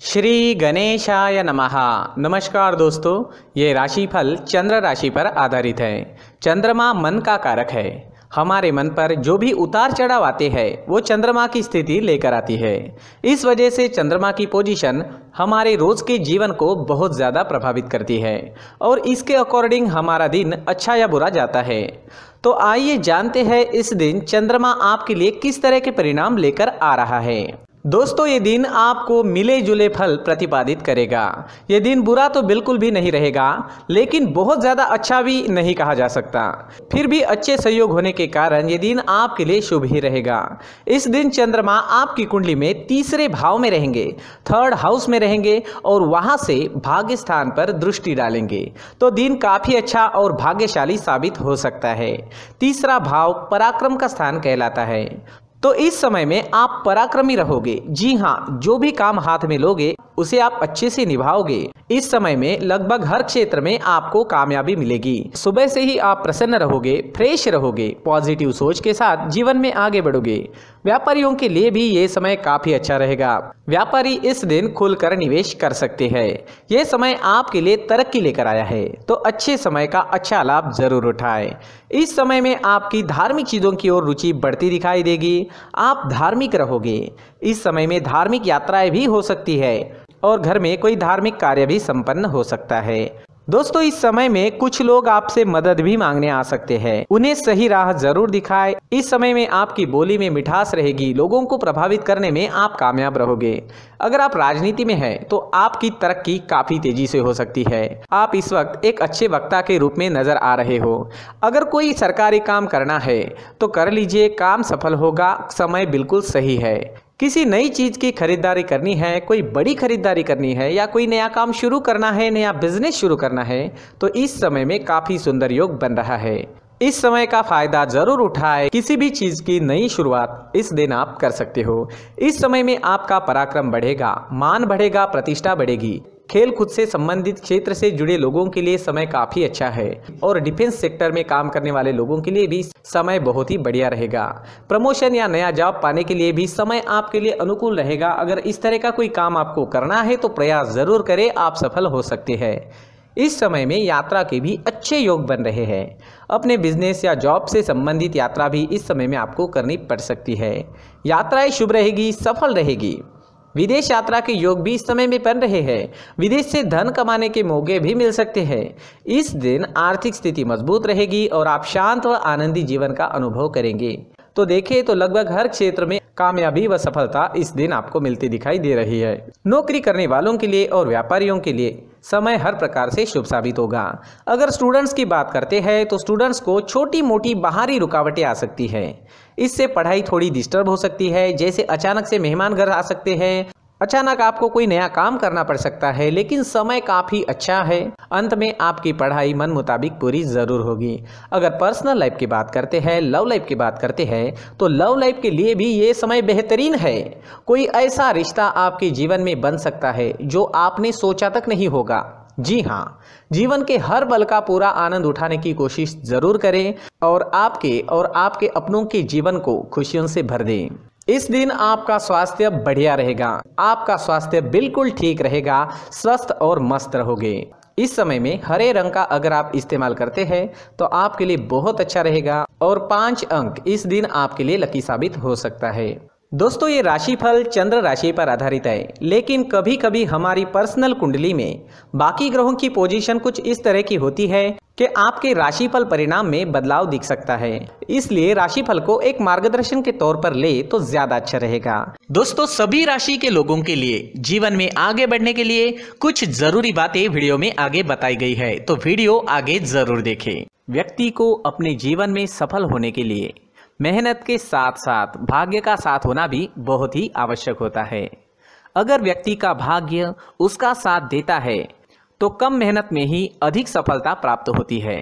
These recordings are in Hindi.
श्री गणेशाय नमः। नमस्कार दोस्तों, ये राशिफल चंद्र राशि पर आधारित है। चंद्रमा मन का कारक है। हमारे मन पर जो भी उतार चढ़ाव आते हैं, वो चंद्रमा की स्थिति लेकर आती है। इस वजह से चंद्रमा की पोजीशन हमारे रोज के जीवन को बहुत ज़्यादा प्रभावित करती है और इसके अकॉर्डिंग हमारा दिन अच्छा या बुरा जाता है। तो आइए जानते हैं इस दिन चंद्रमा आपके लिए किस तरह के परिणाम लेकर आ रहा है। दोस्तों, ये दिन आपको मिले जुले फल प्रतिपादित करेगा। ये दिन बुरा तो बिल्कुल भी नहीं रहेगा, लेकिन बहुत ज़्यादा अच्छा भी नहीं कहा जा सकता। फिर भी अच्छे सहयोग होने के कारण ये दिन आपके लिए शुभ ही रहेगा। इस दिन चंद्रमा आपकी कुंडली में तीसरे भाव में रहेंगे थर्ड हाउस में रहेंगे और वहाँ से भाग्य स्थान पर दृष्टि डालेंगे। तो दिन काफ़ी अच्छा और भाग्यशाली साबित हो सकता है। तीसरा भाव पराक्रम का स्थान कहलाता है। तो इस समय में आप पराक्रमी रहोगे। जी हाँ जो भी काम हाथ में लोगे उसे आप अच्छे से निभाओगे। इस समय में लगभग हर क्षेत्र में आपको कामयाबी मिलेगी। सुबह से ही आप प्रसन्न रहोगे, फ्रेश रहोगे, पॉजिटिव सोच के साथ जीवन में आगे बढ़ोगे। व्यापारियों के लिए भी ये समय काफ़ी अच्छा रहेगा। व्यापारी इस दिन खुलकर निवेश कर सकते हैं। ये समय आपके लिए तरक्की लेकर आया है। तो अच्छे समय का अच्छा लाभ ज़रूर उठाए। इस समय में आपकी धार्मिक चीज़ों की ओर रुचि बढ़ती दिखाई देगी। आप धार्मिक रहोगे। इस समय में धार्मिक यात्राएँ भी हो सकती है। और घर में कोई धार्मिक कार्य भी संपन्न हो सकता है। दोस्तों, इस समय में कुछ लोग आपसे मदद भी मांगने आ सकते हैं। उन्हें सही राह ज़रूर दिखाए। इस समय में आपकी बोली में मिठास रहेगी। लोगों को प्रभावित करने में आप कामयाब रहोगे। अगर आप राजनीति में हैं तो आपकी तरक्की काफ़ी तेज़ी से हो सकती है। आप इस वक्त एक अच्छे वक्ता के रूप में नज़र आ रहे हो। अगर कोई सरकारी काम करना है तो कर लीजिए। काम सफल होगा। समय बिल्कुल सही है। किसी नई चीज़ की खरीदारी करनी है, कोई बड़ी खरीदारी करनी है, या कोई नया काम शुरू करना है, नया बिज़नेस शुरू करना है तो इस समय में काफ़ी सुंदर योग बन रहा है। इस समय का फ़ायदा ज़रूर उठाए किसी भी चीज़ की नई शुरुआत, इस दिन आप कर सकते हो। इस समय में आपका पराक्रम बढ़ेगा, मान बढ़ेगा, प्रतिष्ठा बढ़ेगी। खेल कूद से संबंधित क्षेत्र से जुड़े लोगों के लिए समय काफ़ी अच्छा है और डिफेंस सेक्टर में काम करने वाले लोगों के लिए भी समय बहुत ही बढ़िया रहेगा। प्रमोशन या नया जॉब पाने के लिए भी समय आपके लिए अनुकूल रहेगा। अगर इस तरह का कोई काम आपको करना है तो प्रयास ज़रूर करें, आप सफल हो सकते हैं। इस समय में यात्रा के भी अच्छे योग बन रहे हैं। अपने बिज़नेस या जॉब से संबंधित यात्रा भी इस समय में आपको करनी पड़ सकती है। यात्राएँ शुभ रहेगी, सफल रहेगी। विदेश यात्रा के योग भी इस समय में बन रहे हैं। विदेश से धन कमाने के मौके भी मिल सकते हैं। इस दिन आर्थिक स्थिति मज़बूत रहेगी और आप शांत व आनंदी जीवन का अनुभव करेंगे। तो देखें तो लगभग हर क्षेत्र में कामयाबी व सफलता इस दिन आपको मिलती दिखाई दे रही है। नौकरी करने वालों के लिए और व्यापारियों के लिए समय हर प्रकार से शुभ साबित होगा। अगर स्टूडेंट्स की बात करते हैं तो स्टूडेंट्स को छोटी मोटी बाहरी रुकावटें आ सकती है। इससे पढ़ाई थोड़ी डिस्टर्ब हो सकती है, जैसे अचानक से मेहमान घर आ सकते हैं। अचानक आपको कोई नया काम करना पड़ सकता है, लेकिन समय काफ़ी अच्छा है। अंत में आपकी पढ़ाई मन मुताबिक पूरी ज़रूर होगी। अगर पर्सनल लाइफ की बात करते हैं लव लाइफ की बात करते हैं तो लव लाइफ के लिए भी ये समय बेहतरीन है। कोई ऐसा रिश्ता आपके जीवन में बन सकता है, जो आपने सोचा तक नहीं होगा। जी हाँ जीवन के हर बल का पूरा आनंद उठाने की कोशिश ज़रूर करें और आपके और आपके अपनों के जीवन को खुशियों से भर दें। इस दिन आपका स्वास्थ्य बढ़िया रहेगा, आपका स्वास्थ्य बिल्कुल ठीक रहेगा, स्वस्थ और मस्त रहोगे। इस समय में हरे रंग का अगर आप इस्तेमाल करते हैं तो आपके लिए बहुत अच्छा रहेगा और पाँच अंक इस दिन आपके लिए लकी साबित हो सकता है। दोस्तों, ये राशिफल चंद्र राशि पर आधारित है, लेकिन कभी कभी हमारी पर्सनल कुंडली में बाकी ग्रहों की पोजीशन कुछ इस तरह की होती है कि आपके राशिफल परिणाम में बदलाव दिख सकता है। इसलिए राशिफल को एक मार्गदर्शन के तौर पर ले तो ज़्यादा अच्छा रहेगा। दोस्तों, सभी राशि के लोगों के लिए, जीवन में आगे बढ़ने के लिए कुछ ज़रूरी बातें वीडियो में आगे बताई गई है तो वीडियो आगे ज़रूर देखें। व्यक्ति को अपने जीवन में सफल होने के लिए मेहनत के साथ साथ भाग्य का साथ होना भी बहुत ही आवश्यक होता है। अगर व्यक्ति का भाग्य उसका साथ देता है तो कम मेहनत में ही अधिक सफलता प्राप्त होती है।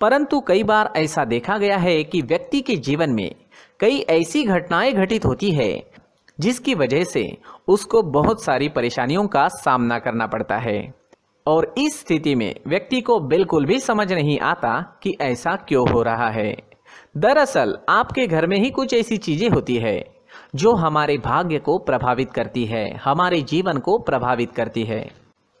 परंतु कई बार ऐसा देखा गया है कि व्यक्ति के जीवन में कई ऐसी घटनाएँ घटित होती है, जिसकी वजह से उसको बहुत सारी परेशानियों का सामना करना पड़ता है। और इस स्थिति में व्यक्ति को बिल्कुल भी समझ नहीं आता कि ऐसा क्यों हो रहा है। दरअसल, आपके घर में ही कुछ ऐसी चीज़ें होती है, जो हमारे भाग्य को प्रभावित करती है, हमारे जीवन को प्रभावित करती है।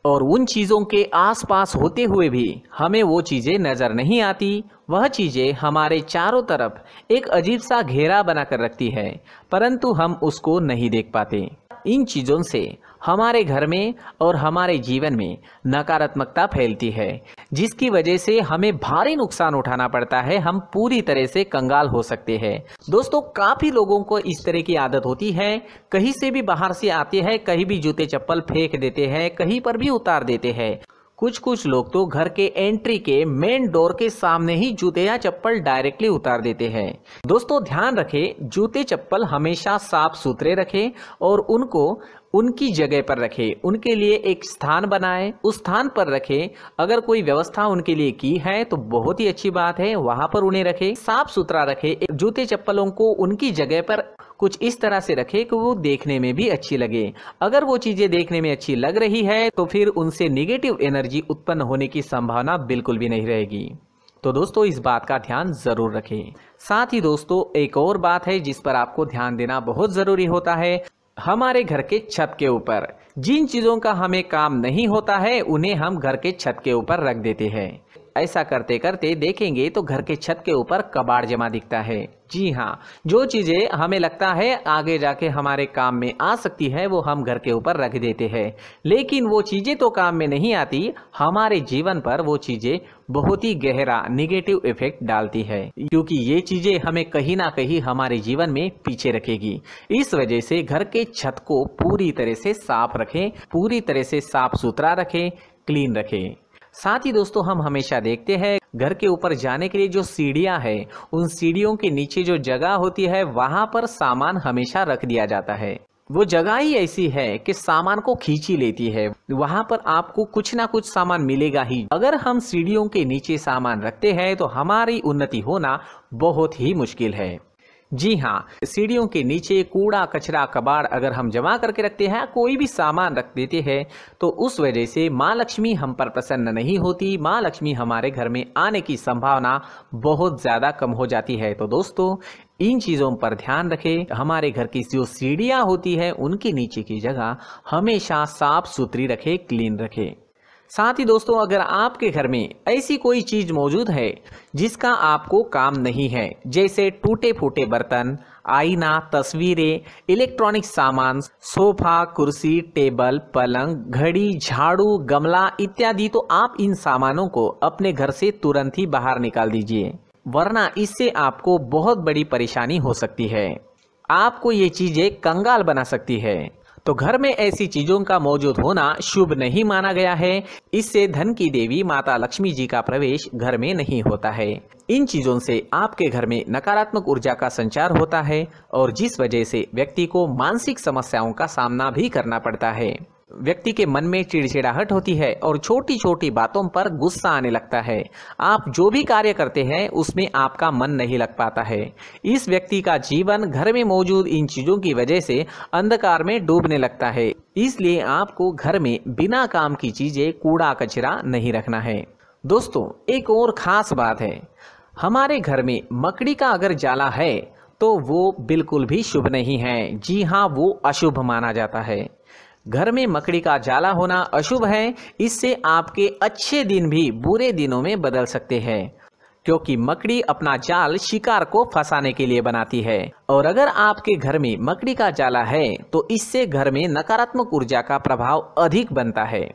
और उन चीज़ों के आसपास होते हुए भी हमें वो चीज़ें नज़र नहीं आती, वह चीज़ें हमारे चारों तरफ़ एक अजीब सा घेरा बनाकर रखती है, परंतु हम उसको नहीं देख पाते। इन चीज़ों से हमारे घर में और हमारे जीवन में नकारात्मकता फैलती है। जिसकी वजह से हमें भारी नुकसान उठाना पड़ता है, हम पूरी तरह से कंगाल हो सकते हैं। दोस्तों, काफ़ी लोगों को इस तरह की आदत होती है। कहीं से भी बाहर से आते हैं, कहीं भी जूते चप्पल फेंक देते हैं, कहीं पर भी उतार देते हैं। कुछ कुछ लोग तो घर के एंट्री के मेन डोर के सामने ही जूते या चप्पल डायरेक्टली उतार देते हैं। दोस्तों, ध्यान रखें, जूते चप्पल हमेशा साफ़ सुथरे रखें और उनको उनकी जगह पर रखें। उनके लिए एक स्थान बनाएँ। उस स्थान पर रखें। अगर कोई व्यवस्था उनके लिए की है तो बहुत ही अच्छी बात है। वहाँ पर उन्हें रखें। साफ़ सुथरा रखें। जूते चप्पलों को उनकी जगह पर कुछ इस तरह से रखें कि वो देखने में भी अच्छी लगे। अगर वो चीज़ें देखने में अच्छी लग रही है तो फिर उनसे निगेटिव एनर्जी उत्पन्न होने की संभावना बिल्कुल भी नहीं रहेगी। तो दोस्तों, इस बात का ध्यान ज़रूर रखें। साथ ही दोस्तों, एक और बात है जिस पर आपको ध्यान देना बहुत ज़रूरी होता है। हमारे घर के छत के ऊपर। जिन चीज़ों का हमें काम नहीं होता है, उन्हें हम घर के छत के ऊपर रख देते हैं। ऐसा करते करते देखेंगे तो घर के छत के ऊपर कबाड़ जमा दिखता है। जी हाँ जो चीज़ें हमें लगता है आगे जाके हमारे काम में आ सकती है, वो हम घर के ऊपर रख देते हैं। लेकिन वो चीज़ें तो काम में नहीं आती, हमारे जीवन पर वो चीज़ें बहुत ही गहरा निगेटिव इफ़ेक्ट डालती है, क्योंकि ये चीज़ें हमें कहीं ना कहीं हमारे जीवन में पीछे रखेगी। इस वजह से घर के छत को पूरी तरह से साफ़ रखें, पूरी तरह से साफ़ सुथरा रखें क्लीन रखें। साथ ही दोस्तों, हम हमेशा देखते हैं घर के ऊपर जाने के लिए जो सीढ़ियाँ है, उन सीढ़ियों के नीचे जो जगह होती है, वहाँ पर सामान हमेशा रख दिया जाता है। वो जगह ही ऐसी है कि सामान को खींची लेती है। वहाँ पर आपको कुछ ना कुछ सामान मिलेगा ही। अगर हम सीढ़ियों के नीचे सामान रखते हैं तो हमारी उन्नति होना बहुत ही मुश्किल है। जी हाँ सीढ़ियों के नीचे कूड़ा, कचरा, कबाड़ अगर हम जमा करके रखते हैं, कोई भी सामान रख देते हैं तो उस वजह से माँ लक्ष्मी हम पर प्रसन्न नहीं होती। माँ लक्ष्मी हमारे घर में आने की संभावना बहुत ज़्यादा कम हो जाती है। तो दोस्तों, इन चीज़ों पर ध्यान रखें। हमारे घर की जो सीढ़ियाँ होती है, उनके नीचे की जगह हमेशा साफ़ सुथरी रखें, क्लीन रखें। साथ ही दोस्तों, अगर आपके घर में ऐसी कोई चीज़ मौजूद है जिसका आपको काम नहीं है, जैसे टूटे फूटे बर्तन, आईना, तस्वीरें, इलेक्ट्रॉनिक सामान, सोफा, कुर्सी, टेबल, पलंग, घड़ी, झाड़ू, गमला इत्यादि तो आप इन सामानों को अपने घर से तुरंत ही बाहर निकाल दीजिए, वरना इससे आपको बहुत बड़ी परेशानी हो सकती है। आपको ये चीज़ें कंगाल बना सकती है। तो घर में ऐसी चीज़ों का मौजूद होना शुभ नहीं माना गया है। इससे धन की देवी माता लक्ष्मी जी का प्रवेश घर में नहीं होता है। इन चीज़ों से आपके घर में नकारात्मक ऊर्जा का संचार होता है और जिस वजह से व्यक्ति को मानसिक समस्याओं का सामना भी करना पड़ता है। व्यक्ति के मन में चिड़चिड़ाहट होती है और छोटी छोटी बातों पर गुस्सा आने लगता है। आप जो भी कार्य करते हैं, उसमें आपका मन नहीं लग पाता है। इस व्यक्ति का जीवन घर में मौजूद इन चीज़ों की वजह से अंधकार में डूबने लगता है। इसलिए आपको घर में बिना काम की चीज़ें कूड़ा कचरा नहीं रखना है। दोस्तों, एक और ख़ास बात है। हमारे घर में मकड़ी का अगर जाला है तो वो बिल्कुल भी शुभ नहीं है। जी हाँ वो अशुभ माना जाता है। घर में मकड़ी का जाला होना अशुभ है। इससे आपके अच्छे दिन भी बुरे दिनों में बदल सकते हैं। क्योंकि मकड़ी अपना जाल शिकार को फंसाने के लिए बनाती है। और अगर आपके घर में मकड़ी का जाला है तो इससे घर में नकारात्मक ऊर्जा का प्रभाव अधिक बनता है।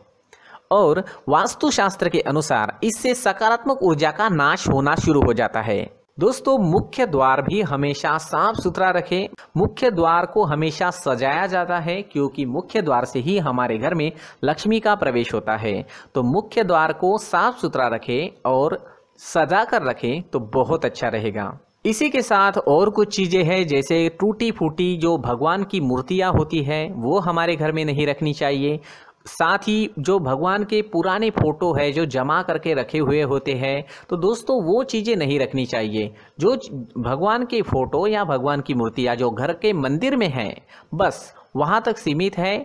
और वास्तुशास्त्र के अनुसार इससे सकारात्मक ऊर्जा का नाश होना शुरू हो जाता है। दोस्तों, मुख्य द्वार भी हमेशा साफ़ सुथरा रखें। मुख्य द्वार को हमेशा सजाया जाता है, क्योंकि मुख्य द्वार से ही हमारे घर में लक्ष्मी का प्रवेश होता है। तो मुख्य द्वार को साफ़ सुथरा रखें और सजा कर रखें तो बहुत अच्छा रहेगा। इसी के साथ और कुछ चीज़ें हैं, जैसे टूटी फूटी जो भगवान की मूर्तियाँ होती है, वो हमारे घर में नहीं रखनी चाहिए। साथ ही जो भगवान के पुराने फ़ोटो है, जो जमा करके रखे हुए होते हैं तो दोस्तों वो चीज़ें नहीं रखनी चाहिए। जो भगवान के फ़ोटो या भगवान की मूर्तियाँ जो घर के मंदिर में हैं, बस वहाँ तक सीमित है।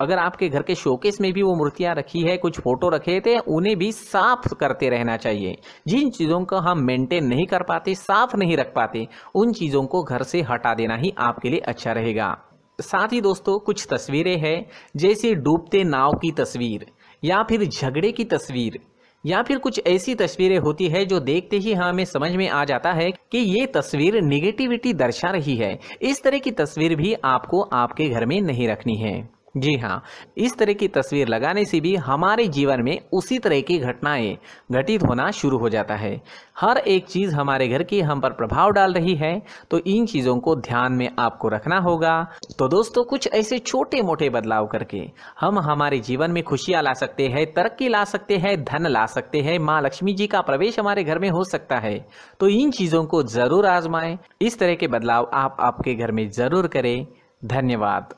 अगर आपके घर के शोकेस में भी वो मूर्तियाँ रखी है, कुछ फ़ोटो रखे थे, उन्हें भी साफ़ करते रहना चाहिए। जिन चीज़ों को हम मेंटेन नहीं कर पाते, साफ़ नहीं रख पाते, उन चीज़ों को घर से हटा देना ही आपके लिए अच्छा रहेगा। साथ ही दोस्तों, कुछ तस्वीरें हैं। जैसे डूबते नाव की तस्वीर, या फिर झगड़े की तस्वीर, या फिर कुछ ऐसी तस्वीरें होती है जो देखते ही हमें समझ में आ जाता है कि ये तस्वीर निगेटिविटी दर्शा रही है। इस तरह की तस्वीर भी आपको आपके घर में नहीं रखनी है। जी हाँ इस तरह की तस्वीर लगाने से भी हमारे जीवन में उसी तरह की घटनाएँ घटित होना शुरू हो जाता है। हर एक चीज़ हमारे घर की हम पर प्रभाव डाल रही है तो इन चीज़ों को ध्यान में आपको रखना होगा। तो दोस्तों, कुछ ऐसे छोटे मोटे बदलाव करके हम हमारे जीवन में खुशियाँ ला सकते हैं, तरक्की ला सकते हैं, धन ला सकते हैं, माँ लक्ष्मी जी का प्रवेश हमारे घर में हो सकता है। तो इन चीज़ों को ज़रूर आजमाएँ। इस तरह के बदलाव आप आपके घर में ज़रूर करें। धन्यवाद।